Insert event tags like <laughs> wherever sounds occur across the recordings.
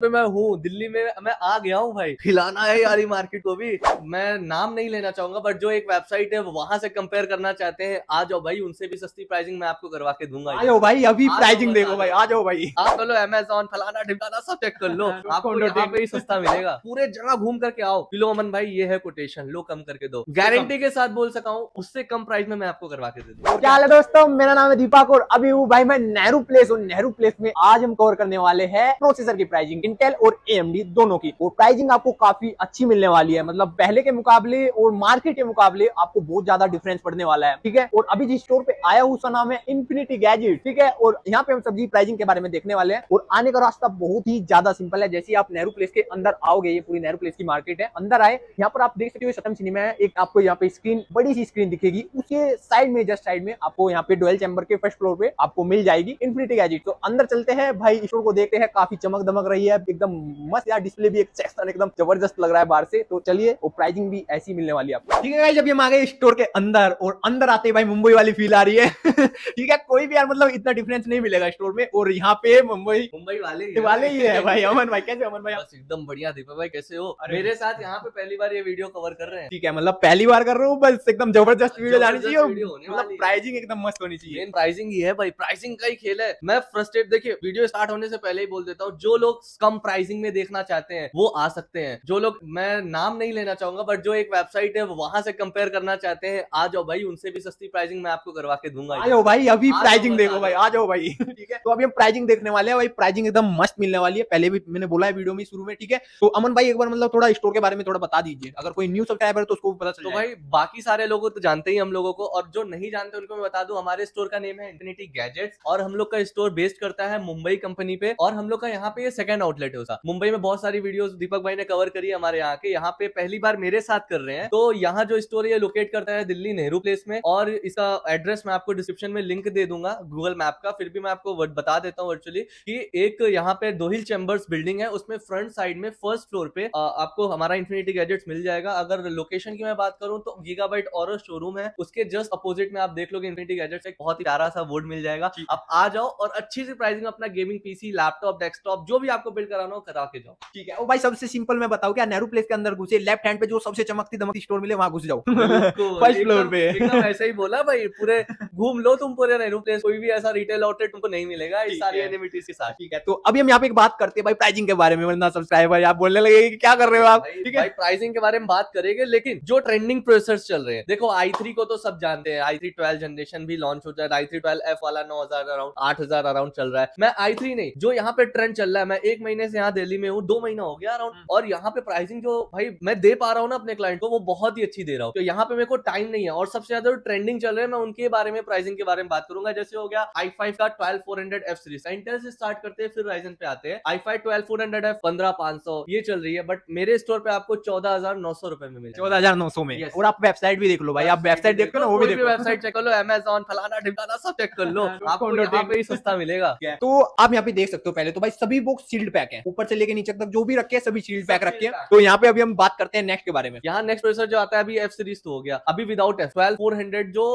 पे मैं हूँ दिल्ली में मैं आ गया हूँ भाई। खिलाना है यार मार्केट को भी। मैं नाम नहीं लेना चाहूँगा बट जो एक वेबसाइट है वहाँ से कंपेयर करना चाहते हैं। आ जाओ भाई उनसे भी सस्ती प्राइसिंग मैं आपको करवा के दूँगा। आ जाओ भाई अभी प्राइसिंग देखो भाई आ जाओ भाई। आप बोलो अमेजोन फलाना ढिमकाना सब चेक कर लो। <laughs> आपको कौन यहाँ पे ही सस्ता मिलेगा। पूरे जगह घूम करके आओ। पिलो अमन भाई ये है कोटेशन लो कम करके दो। गारंटी के साथ बोल सका हूँ उससे कम प्राइस में मैं आपको करवा के दे दूँ क्या हाल है दोस्तों? मेरा नाम है दीपक और अभी हूँ भाई मैं नेहरू प्लेस और नेहरू प्लेस में। आज हम कवर करने वाले हैं प्रोसेसर की प्राइसिंग इंटेल और एएमडी दोनों की। और प्राइसिंग आपको काफ़ी अच्छी मिलने वाली है। मतलब पहले के मुकाबले और मार्केट के मुकाबले आपको बहुत ज़्यादा डिफरेंस पड़ने वाला है। ठीक है? और अभी जिस स्टोर पे आया हूँ, उसका नाम है इन्फिनिटी गैजेट ठीक है? और यहाँ पे हम सब्ज़ी प्राइसिंग के बारे में देखने वाले हैं। और आने का रास्ता बहुत ही ज़्यादा सिंपल है। जैसे आप नेहरू प्लेस के अंदर आओगे, ये पूरी नेहरू प्लेस की मार्केट है, अंदर आए, यहाँ पर आप देख सकते हो सतम सिनेमा है। एक आपको यहाँ पे स्क्रीन बड़ी सी स्क्रीन दिखेगी। उसके साइड में जस्ट साइड में आपको यहाँ पे डुअल चैम्बर के फ़र्स्ट फ्लोर पे आपको मिल जाएगी इन्फिनिटी गैजेट तो अंदर चलते हैं। भाई स्टोर को देखते हैं। काफ़ी चमक दमक रही है। एकदम मस्त यार डिस्प्ले भी एक सेक्शन एकदम ज़बरदस्त लग रहा है बाहर से। तो चलिए और प्राइसिंग भी ऐसी मिलने वाली आपको। ठीक है जब हम आ गए स्टोर के अंदर और अंदर आते भाई मुंबई वाली फील आ रही है। <laughs> ठीक है कोई भी यार मतलब इतना डिफरेंस नहीं मिलेगा स्टोर में और यहाँ पे मुंबई मुंबई वाले ही वाले ही है भाई <laughs> अमन भाई कैसे अमन भाई एकदम बढ़िया दीपक भाई कैसे हो? मेरे साथ यहाँ पे पहली बार ये वीडियो कवर कर रहे हैं। ठीक है मतलब पहली बार कर रहा हूँ बस एकदम ज़बरदस्त वीडियो जानी चाहिए मतलब प्राइसिंग एकदम मस्त होनी चाहिए। प्राइसिंग ही है भाई प्राइसिंग का ही खेल है। मैं फ्रस्ट्रेट देखिए वीडियो स्टार्ट होने से पहले ही बोल देता हूँ जो लोग कम प्राइसिंग में देखना चाहते हैं वो आ सकते हैं। जो लोग मैं नाम नहीं लेना चाहूँगा बट जो एक वेबसाइट है वहाँ से कंपेयर करना चाहते हैं आ जाओ भाई उनसे भी सस्ती प्राइसिंग मैं आपको करवा के दूँगा। आ जाओ भाई अभी प्राइसिंग देखो भाई आ जाओ भाई ठीक है? तो अभी हम प्राइसिंग देखने वाले हैं भाई प्राइसिंग एकदम मस्त मिलने वाली है। पहले भी मैंने बोला है वीडियो में शुरू में ठीक है? तो अमन भाई एक बार मतलब थोड़ा स्टोर के बारे में थोड़ा बता दीजिए। अगर कोई न्यू सब्सक्राइबर है तो उसको पता चल तो भाई बाकी सारे लोग तो जानते ही हम लोगों को और जो नहीं जानते उनको मैं बता दूँ हमारे स्टोर का नेम है इंफिनिटी गैजेट्स और हम लोग का स्टोर बेस्ड करता है मुंबई कंपनी पे और हम लोग का यहाँ पे सेकंड सेकंड आउटलेट है उसका मुंबई में बहुत सारी वीडियोस दीपक भाई ने कवर करी है हमारे यहाँ के। यहाँ पे पहली बार मेरे साथ कर रहे हैं। तो यहाँ जो स्टोर है ये लोकेट करता है दिल्ली नेहरू प्लेस में। और इसका एड्रेस मैं आपको डिस्क्रिप्शन में लिंक दे दूँगा गूगल मैप का। फिर भी मैं आपको बता देता हूँ वर्चुअली कि एक यहाँ पे दोहिल चैम्बर्स बिल्डिंग है। उसमें फ्रंट साइड में फ़र्स्ट फ्लोर पे आपको हमारा इन्फिनिटी गैजेट्स मिल जाएगा। अगर लोकेशन की मैं बात करूँ तो गीगाबाइट और शोरूम है। उसके जस्ट अपोजिट में आप देख लोगे इन्फिनिटी गैजेट्स एक बहुत ही प्यारा सा बोर्ड मिल जाएगा। आप आ जाओ और अच्छी सी प्राइसिंग अपना गेमिंग पीसी लैपटॉप डेस्कटॉप जो भी आपको बिल्ड कराना हो करा के जाओ। ठीक है। ओ भाई सबसे सिंपल मैं बताऊँ क्या? नेहरू प्लेस के अंदर घुसे लेफ़्ट हैंड पे जो सबसे चमकती दमकती स्टोर मिले वहाँ घुस जाओ। <laughs> फ़र्स्ट फ्लोर पे। एकदम ऐसे ही बोला भाई पूरे घूम लो तुम पूरे नेहरू प्लेस कोई भी ऐसा रिटेल आउटलेट तुमको नहीं मिलेगा इस सारी एनिमिटीज के साथ। ठीक है तो अभी हम यहाँ पे एक बात करते हैं भाई प्राइसिंग के बारे में वरना सब्सक्राइबर आप बोलने लगे कि क्या कर रहे हो आप? ठीक है? प्राइसिंग के बारे में बात करेंगे लेकिन जो ट्रेंडिंग प्रोसेस चल रहे हैं देखो i3 को तो सब जानते हैं i3 12 जनरेशन भी लॉन्च हो जाए i3 12 f वाला 9000 अराउंड 8000 अराउंड चल रहा है। मैं i3 नहीं जो यहाँ पे ट्रेंड चल रहा है मैं एक महीने से यहाँ दिल्ली में हूँ दो महीना हो गया अराउंड और यहाँ पे प्राइसिंग जो भाई मैं दे पा रहा हूँ ना अपने क्लाइंट को वो बहुत ही अच्छी दे रहा हूँ। तो यहाँ पे मेरे को टाइम नहीं है और सबसे ज़्यादा जो ट्रेंडिंग चल रहे हैं मैं उनके बारे में प्राइसिंग के बारे में बात करूँगा। जैसे हो गया i5 का 12400 f सीरीज़ इंटेल से स्टार्ट करते हैं फिर राइजन पे आते हैं। i5 12400 f 15500 ये चल रही है बट मेरे स्टोर पे आपको 14900 रुपए में मिले चौदह हज़ार नौ सौ में। और आप वेबसाइट भी देख लो भाई। आप वेबसाइट देखो ना वो भी देखो। वेबसाइट चेक कर लो अमेजोन फलाना ढिमकाना सब चेक कर लो। <laughs> आपको सस्ता मिलेगा। <laughs> तो आप यहाँ पे देख सकते हो पहले। तो भाई सभी बुक सील्ड पैक है। ऊपर से लेके नीचे तक जो भी रखे हैं सभी सील्ड पैक रखे हैं। तो यहाँ पे अभी हम बात करते हैं नेक्स्ट के बारे में। यहाँ नेक्स्ट प्रोसेसर जो आता है अभी एफ़ सीरीज़ तो हो गया। अभी without F twelve four hundred जो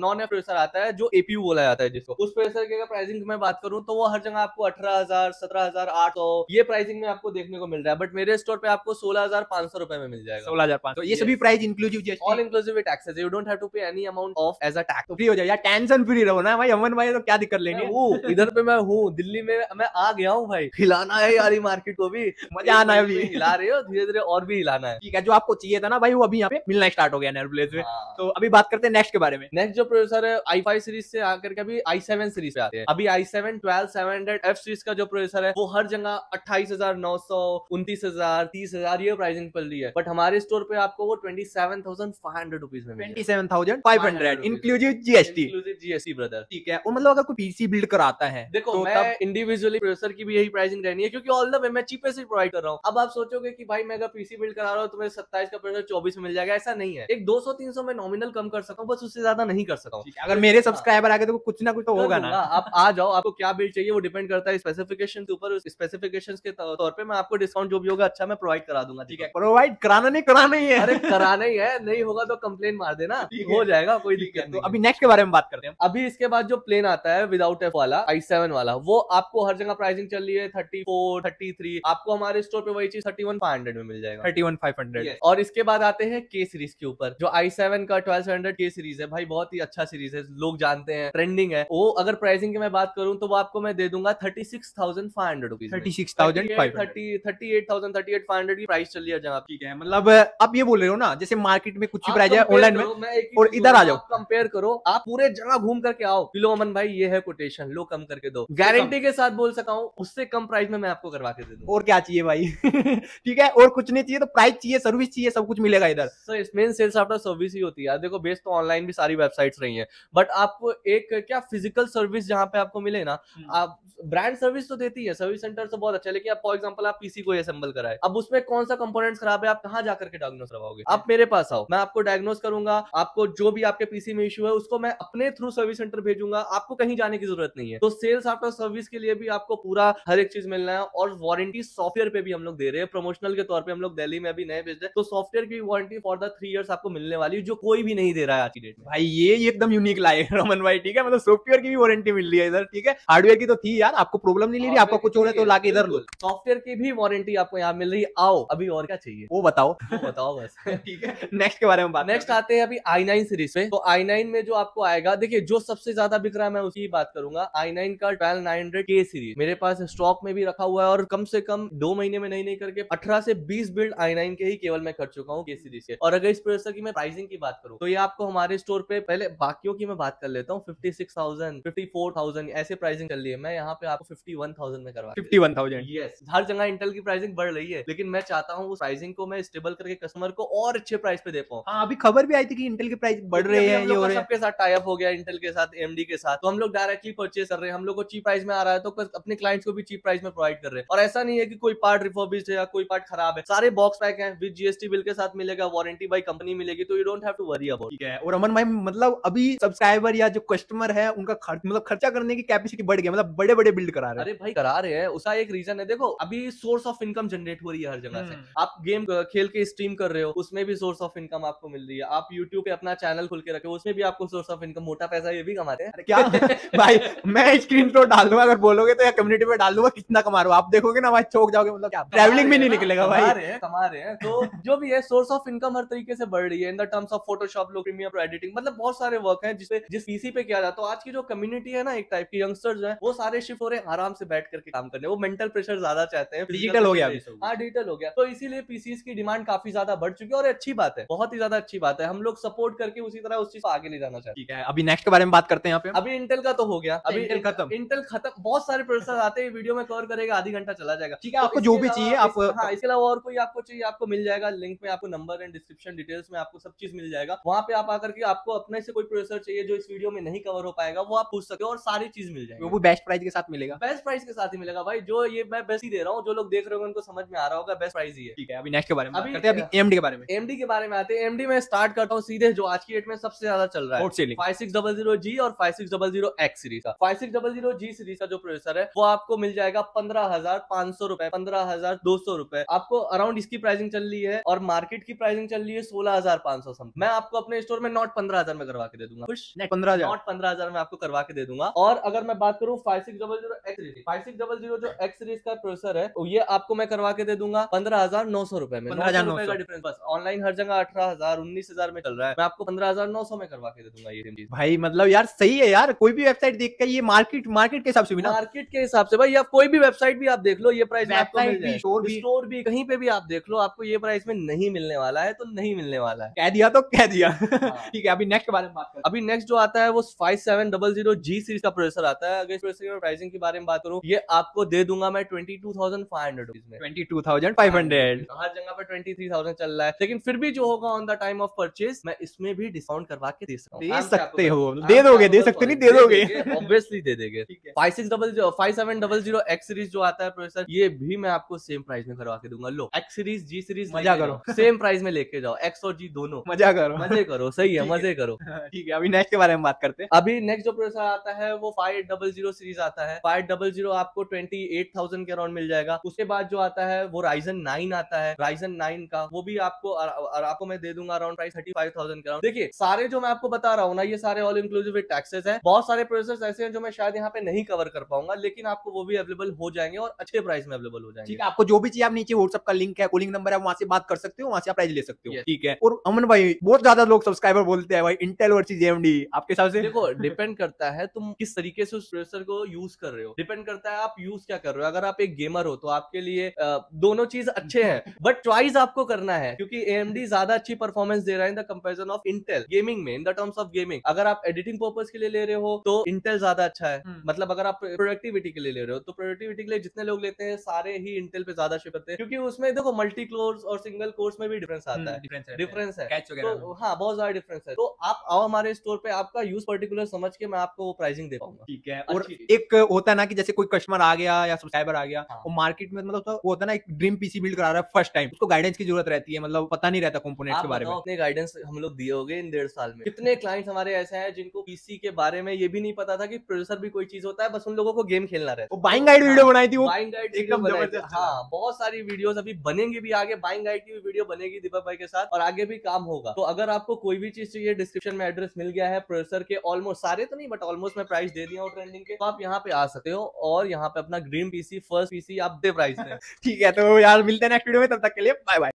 नॉन एफ़ प्रोसेसर आता है जो एपीयू बोला जाता है जिसको। उस प्रोसेसर की अगर प्राइसिंग की मैं बात करूँ तो वो हर जगह आपको अठारह हज़ार सत्रह हज़ार आठ सौ ये प्राइसिंग में आपको देखने को मिल रहा है। बट मेरे स्टोर पे आपको सोलह हज़ार पाँच सौ रुपए में मिल जाएगा। सोलह हज़ार पाँच तो ये सभी price inclusive all inclusive with taxes you don't have to pay any amount of as a tax free हो जाए। टेंशन फ्री रहो ना भाई। अमन भाई तो क्या दिक्कत लेनी मैं है। इधर पे मैं हूँ। दिल्ली में मैं आ गया हूँ भाई। हिलाना है यार मार्केट को भी। मज़ा आना है अभी हिला रहे हो धीरे धीरे और भी हिलाना है। ठीक है जो आपको चाहिए था ना भाई वो अभी यहाँ पे मिलना स्टार्ट हो गया नेहरू प्लेस में। हाँ। तो अभी बात करते हैं नेक्स्ट के बारे में। नेक्स्ट जो प्रोसेसर है i5 सीरीज़ से आकर के अभी i7 सीरीज़ पे आते हैं। अभी I seven twelve seven hundred F series का जो प्रोसेसर है वो हर जगह अट्ठाईस हज़ार नौ सौ उनतीस हज़ार तीस हज़ार ये प्राइसिंग पड़ रही है। बट हमारे स्टोर पे आपको वो twenty seven thousand five hundred rupees में twenty seven thousand five hundred inclusive GST inclusive GST brother ठीक है और मतलब अगर कोई पीसी बिल्ड कराता है देखो तो मैं इंडिविजुअली प्रोसेसर की भी यही प्राइसिंग रहनी है क्योंकि ऑल द वे मैं चीपेस्ट प्रोवाइड कर रहा हूँ। अब आप सोचोगे कि भाई मैं अगर पीसी बिल्ड करा रहा हूँ तो मेरे सत्ताईस का प्रोसेसर चौबीस में मिल जाएगा ऐसा नहीं है। एक 200 300 में नॉमिनल कम कर सकता हूँ बस उससे ज़्यादा नहीं कर सकता हूँ। अगर मेरे सब्सक्राइबर आ गए तो कुछ ना कुछ तो होगा ना। आप आ जाओ आपको क्या बिल्ड चाहिए वो डिपेंड करता है स्पेसिफिकेशन के ऊपर। स्पेसिफिकेशन के तौर पे मैं आपको डिस्काउंट जो भी होगा अच्छा मैं प्रोवाइड करा दूँगा। ठीक है प्रोवाइड कराना नहीं कराना ही है। अरे कराना ही है नहीं होगा तो कंप्लेन मार देना। <laughs> हो। जाएगा कोई दिक्कत तो नहीं अभी नेक्स्ट के बारे में बात करते हैं अभी इसके बाद जो प्लेन आता है विदाउट एफ़ वाला i7 वाला वो आपको हर जगह प्राइसिंग चल रही है थर्टी फोर थर्टी थ्री आपको हमारे स्टोर पे वही चीज़ थर्टी वन फाइव हंड्रेड में मिल जाएगा। Thirty one five hundred Yes. और इसके बाद आते हैं के सीरीज़ के ऊपर जो आई सेवन का ट्वेल्व हंड्रेड के सीरीज़ है। भाई बहुत ही अच्छा सीरीज़ है लोग जानते हैं ट्रेंडिंग है। वो अगर प्राइसिंग की मैं बात करूँ तो वो आपको मैं दे दूँगा thirty six thousand five hundred rupees thirty six thousand five thirty thirty eight thousand thirty eight five hundred की प्राइस चल रही है जहाँ ठीक है मतलब आप ये बोल रहे हो ना जैसे मार्केट में कुछ प्राइस है ऑनलाइन में और और इधर आ जाओ। कंपेयर करो आप पूरे जगह घूम करके आओ। किलो अमन भाई ये है कोटेशन लो कम करके दो। गारंटी के साथ बोल सका हूँ उससे कम प्राइस में मैं आपको करवा के दे दूँ और क्या चाहिए भाई? <laughs> ठीक है और कुछ नहीं चाहिए तो प्राइस चाहिए सर्विस चाहिए सब कुछ मिलेगा इधर। सो इसमें सेल्स आफ्टर सर्विस ही होती है। देखो बेस तो ऑनलाइन भी सारी वेबसाइट्स रही हैं। बट आपको एक क्या फ़िज़िकल सर्विस जहाँ पे आपको मिले ना हम्म। आप ब्रांड सर्विस तो देती है सर्विस सेंटर तो बहुत अच्छा है लेकिन आप फॉर एग्जांपल आप पीसी को असेंबल कराए। अब उसमें कौन सा कंपोनेंट्स खराब है आप कहाँ जाकर के डायग्नोस करवाओगे? आप मेरे पास आओ मैं आपको डायग्नोस करूँगा आपको जो भी आपके पीसी में इशू है उसको मैं अपने थ्रू सर्विस सेंटर भेजूँगा आपको कहीं जाने की ज़रूरत नहीं है। तो सेल्स आफ्टर सर्विस के लिए भी आपको पूरा हर एक चीज़ मिलना है। और वारंटी सॉफ्टवेयर पे भी हम लोग दे रहे हैं। प्रमोशनल के तौर पे हम लोग दिल्ली में अभी नए भेज रहे हैं। तो सॉफ्टवेयर की warranty for the three years आपको मिलने वाली है जो कोई भी नहीं दे रहा है आज की डेट में। भाई ये एकदम यूनिक लाए रमन भाई ठीक है? मतलब सॉफ्टवेयर की भी वारंटी मिल रही है इधर ठीक है? हार्डवेयर की तो थी यार आपको प्रॉब्लम नहीं ले रही आपका कुछ हो रहा है तो लाके इधर लो। सॉफ्टवेयर की भी वारंटी आपको यहाँ मिल रही है। आओ अभी और क्या चाहिए? वो बताओ। वो बताओ बस। <laughs> ठीक है नेक्स्ट के बारे में बात नेक्स्ट आते हैं अभी आई नाइन सीरीज़ पे। तो आई नाइन में जो आपको आएगा देखिए जो सबसे ज़्यादा बिक रहा है मैं उसकी बात करूँगा। आई नाइन का ट्वेल्व नाइन हंड्रेड के सीरीज़ मेरे पास स्टॉक में भी रखा हुआ है और कम से कम दो महीने में नहीं नहीं करके अठारह से बीस बिल्ड आई नाइन के ही केवल मैं कर चुका हूँ के सीरीज़ के और अगर इस प्रोसेसर की मैं प्राइसिंग की बात करूँ तो ये आपको हमारे स्टोर पे पहले बाकियों की मैं बात कर लेता हूँ fifty six thousand fifty four thousand ऐसे प्राइसिंग चल रही है। मैं यहाँ पे आपको फिफ्टी वन थाउज़ेंड में करवा फिफ्टी वन थाउज़ेंड यस हर जगह इंटेल की प्राइसिंग बढ़ रही है लेकिन मैं चाहता हूँ उस प्राइसिंग को मैं स्टेबल करके कस्टमर को और अच्छे प्राइस पे दे पाऊँ। हाँ अभी खबर भी आई थी कि इंटेल के प्राइस बढ़ रही हैं सबके साथ टाई अप हो गया इंटेल के साथ एमडी के साथ। तो हम लोग डायरेक्टली परचेज कर रहे हैं हम लोग को चीप प्राइस में आ रहा है तो अपने क्लाइंट्स को भी चीप प्राइस में प्रोवाइड कर रहे हैं। और ऐसा नहीं है कि कोई पार्ट रिफर्बिश्ड है या कोई पार्ट खराब है। सारे बॉक्स पैक है विद जीएसटी बिल के साथ मिलेगा वारंटी बाई कंपनी मिलेगी तो you don't have to worry about ठीक है और अमन भाई मतलब अभी सब्सक्राइबर या जो कस्टमर है उनका खर्च मतलब खर्चा करने की कैपेसिटी बढ़ गया मतलब बड़े बड़े बिल्ड करा रहे अरे भाई करा रहे हैं। उसका एक रीजन है देखो अभी सोर्स ऑफ़ इनकम जनरेट हो रही है हर जगह से। हम्म। आप गेम खेल के स्ट्रीम कर रहे हो उसमें भी सोर्स ऑफ़ इनकम आपको मिल रही है। आप यूट्यूब पे अपना चैनल खोल के रखे हो उसमें भी आपको सोर्स ऑफ़ इनकम मोटा पैसा ये भी कमाते हैं। क्या? <laughs> भाई मैं स्क्रीन शॉट डाल दूँगा अगर बोलोगे तो या कम्युनिटी पे डाल दूँगा कितना कमा हो आप देखोगे ना भाई चौक जाओगे मतलब क्या ट्रैवलिंग भी नहीं निकलेगा भाई। कमा रहे हैं। तो जो भी है सोर्स ऑफ़ इनकम हर तरीके से बढ़ रही है। In the terms of Photoshop low Premiere Pro editing मतलब बहुत सारे वर्क है जिसपे जिस पीसी पे किया जाता है। तो आज की जो कम्युनिटी है ना एक टाइप की यंगस्टर्स हैं वो सारे शिफ्ट हो रहे हैं आराम से बैठ करके काम करने। वो मेंटल प्रेशर ज़्यादा चाहते हैं। Digital हो गया हाँ डिजिटल हो गया। तो इसीलिए पीसी की डिमांड काफ़ी ज़्यादा बढ़ चुकी है और अच्छी बात है। बहुत ही ज़्यादा अच्छी बात है। हम लोग सपोर्ट करके उसी तरह उस चीज़ को आगे ले जाना चाहते हैं। अभी नेक्स्ट के बारे में बात करते हैं यहाँ पे अभी इंटेल का तो हो गया। अभी Intel खत्म। इंटेल खत्म। बहुत सारे प्रोसेसर आते हैं वीडियो में कवर करेगा। आधी घंटा चला जाएगा। ठीक है तो आपको जो भी चाहिए आप हाँ इसके अलावा और कोई आपको चाहिए आपको मिल जाएगा लिंक में आपको नंबर एंड डिस्क्रिप्शन डिटेल्स में आपको सब चीज़ मिल जाएगा। वहाँ पे आप आकर के आपको अपने से कोई प्रोसेसर चाहिए जो इस वीडियो में नहीं कवर हो पाएगा वो आप पूछ सकते हो और सारी चीज़ मिल जाएगी। वो बेस्ट प्राइस के साथ मिलेगा। बेस्ट प्राइस के साथ ही मिलेगा भाई जो ये मैं बेस्ट ही दे रहा हूँ जो लोग देख रहे होंगे उनको समझ में आ रहा होगा बेस्ट प्राइस ही है। ठीक है अभी नेक्स्ट के बारे में अभी- करते हैं अभी एमडी के बारे में। एमडी के बारे में आते हैं। एमडी में स्टार्ट करता हूँ सीधे जो आज की डेट में सबसे ज़्यादा चल रहा है। Five six double zero G और five six double zero X series का। Five six double zero G series का जो प्रोसेसर है वो आपको मिल जाएगा पंद्रह हज़ार पाँच सौ रुपए पंद्रह हज़ार दो सौ रुपए। आपको अराउंड इसकी प्राइसिंग चल रही है और मार्केट की प्राइसिंग चल रही है सोलह हज़ार पाँच सौ मैं आपको अपने स्टोर में नॉट पंद्रह हज़ार में करवा के दे दूँगा। खुश? पंद्रह हज़ार। नॉट पंद्रह हज़ार में आपको करवा के दे दूँगा। और अगर मैं बात करूँ five six double zero X series five six double zero जो एक्स सीरीज़ का प्रोसेसर है ये आपको मैं करवा के दे दूँगा पंद्रह हज़ार नौ सौ रुपए में। 15,900 रुपए का डिफरेंस बस ऑनलाइन हर जगह अठारह हज़ार उन्नीस हज़ार में चल रहा है। मैं आपको पंद्रह हज़ार नौ सौ में करवा के दे दूँगा ये चीज़। भाई मतलब यार सही है यार कोई भी वेबसाइट देख कर ये मार्केट मार्केट के हिसाब से भी ना। मार्केट के हिसाब से भाई आप कोई भी वेबसाइट भी आप देख लो ये प्राइस आपको मिल भी, जाए store भी। स्टोर भी कहीं पे भी आप देख लो आपको ये प्राइस में नहीं मिलने वाला है तो नहीं मिलने वाला है। कह दिया तो कह दिया। <laughs> हाँ। ठीक है अभी नेक्स्ट के बारे में बात करते अभी नेक्स्ट जो आता है वो five seven double zero G series का प्रोसेसर आता है। अगर इस प्रोसेसर की प्राइसिंग के बारे में बात करूँ ये आपको दे दूँगा मैं twenty two thousand five hundred rupees में। Twenty two thousand five hundred हर जगह पे ट्वेंटी थ्री थाउज़ेंड चल रहा है। लेकिन फिर भी जो होगा on the time of purchase मैं इसमें भी डिस्काउंट करवा के दे सकता हूँ। दे सकते हो। दे दोगे दे सकते नहीं दे दोगे। ऑब्वियसली दे देंगे। Five six double five seven double zero X series जो आता है प्रोसेसर ये भी मैं आपको सेम प्राइस में करवा के दूँगा। लो एक्स सीरीज़ जी सीरीज़ मज़ा करो। सेम प्राइस में लेके जाओ। एक्स और जी दोनों। मज़ा करो। मज़े करो सही है मज़े करो। <laughs> ठीक है अभी नेक्स्ट के बारे में बात करते हैं। अभी नेक्स्ट जो प्रोसेसर आता है वो फाइव डबल ज़ीरो सीरीज़ आता है। फाइव डबल ज़ीरो आपको ट्वेंटी एट थाउज़ेंड के अराउंड मिल जाएगा। उसके बाद जो आता है वो राइजन नाइन आता है। राइजन नाइन का वो भी आपको और आपको मैं दे दूँगा around price thirty five thousand के अराउंड देखिए सारे जो मैं आपको बता रहा हूँ ना ये सारे ऑल इंक्लूसिव टैक्सेस है। बहुत सारे प्रोसेसर ऐसे हैं जो मैं शायद यहाँ पे नहीं कवर कर पाऊँगा लेकिन आपको वो भी अवेलेबल हो जाएँगे। जाएँगे और अच्छे प्राइस में अवेलेबल हो जाएँगे। ठीक है आपको जो भी चाहिए आप नीचे व्हाट्सएप का लिंक है कॉलिंग नंबर है वहाँ से बात कर सकते हो वहाँ से आप प्राइस ले सकते हो। ठीक है और अमन भाई बहुत ज़्यादा लोग सब्सक्राइबर बोलते हैं भाई इंटेल वर्सेस एएमडी आपके हिसाब से? देखो डिपेंड करता है तुम किस तरीके से उस प्रोसेसर को यूज़ कर रहे हो। डिपेंड करता है आप यूज़ क्या कर रहे हो। अगर आप एक गेमर हो तो आपके लिए दोनों चीज़ अच्छे हैं <laughs> बट चॉइस आपको करना है क्योंकि AMD ज़्यादा अच्छी परफॉर्मेंस दे रहा है in the comparison of Intel gaming में in the terms of gaming अगर आप एडिटिंग पर्पज के लिए ले रहे हो तो इंटेल ज़्यादा अच्छा है। हम्म। मतलब अगर आप प्रोडक्टिविटी के लिए ले रहे हो तो प्रोडक्टिविटी के लिए जितने लोग लेते हैं सारे ही इंटेल पे ज़्यादा शिफ्ट करते हैं। क्योंकि उसमें देखो मल्टी कोर्स और सिंगल कोर्स में भी डिफरेंस आता है। डिफरेंस डिफरेंस है। तो हाँ बहुत ज़्यादा डिफरेंस है। तो आप आओ हमारे स्टोर पे आपका यूज़ पर्टिकुलर समझ के मैं आपको वो प्राइसिंग दे पाऊँगा। ठीक है और एक होता है ना कि जैसे कोई कस्टमर आ गया या सब्सक्राइबर आ गया हाँ। वो मार्केट में मतलब तो वो होता है ना एक ड्रीम पीसी बिल्ड करा रहा है फ़र्स्ट टाइम उसको गाइडेंस की ज़रूरत रहती है मतलब पता नहीं रहता कंपोनेंट्स आप के बारे में। अपने गाइडेंस हम लोग दिए होंगे इन डेढ़ साल में। कितने क्लाइंट्स हमारे ऐसे हैं जिनको पीसी के बारे में ये भी नहीं पता था कि प्रोसेसर भी कोई चीज़ होता है बस उन लोगों को गेम खेलना रहता वो बाइंग गाइड वीडियो बनाई थी वो बाइंग गाइड एकदम ज़बरदस्त हाँ बहुत सारी वीडियोस अभी बनेंगी भी आगे बाइंग गाइड की भी वीडियो बनेगी दीपक भाई के साथ और आगे भी काम होगा। तो अगर आपको कोई भी चीज़ चाहिए डिस्क्रिप्शन में एड्रेस मिल गया है प्रोसेसर के ऑलमोस्ट सारे तो नहीं बट ऑलमोस्ट मैं प्राइस दे दिया हूँ ट्रेंडिंग के तो आप यहाँ पे आ सकते हो और यहाँ पे अपना ग्रीन पीसी फ़र्स्ट पीसी आप दे प्राइस में। <laughs> ठीक है तो यार मिलते हैं नेक्स्ट वीडियो में तब तक के लिए बाय बाय